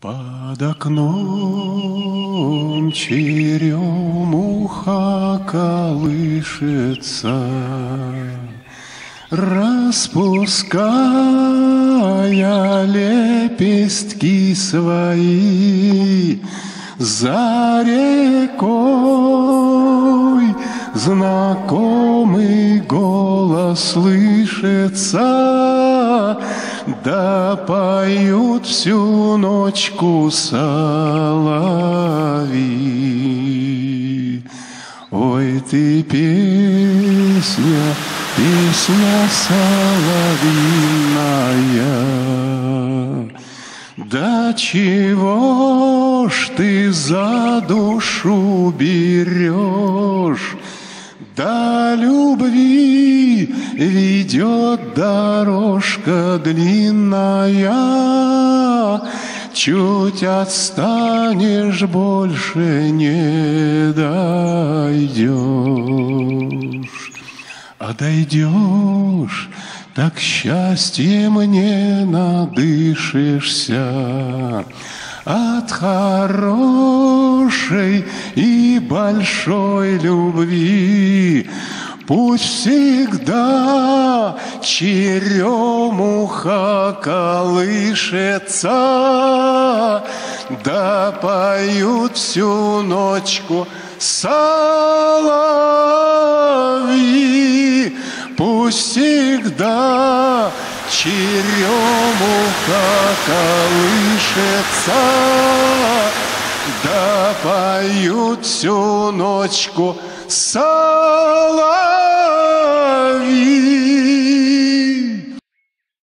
Под окном черемуха колышется, Распуская лепестки свои за рекой, Знакомый голос слышится, да поют всю ночку соловьи. Ой, ты песня, песня соловьиная, да чего ж ты за душу берешь? До любви ведет дорожка длинная, Чуть отстанешь, больше не дойдешь. А дойдешь, так счастьем не надышишься от хорошей и большой любви. Пусть всегда черемуха колышется, да поют всю ночку соловьи. Пусть всегда черемуха колышется, да поют всю ночку соловьи. Salam.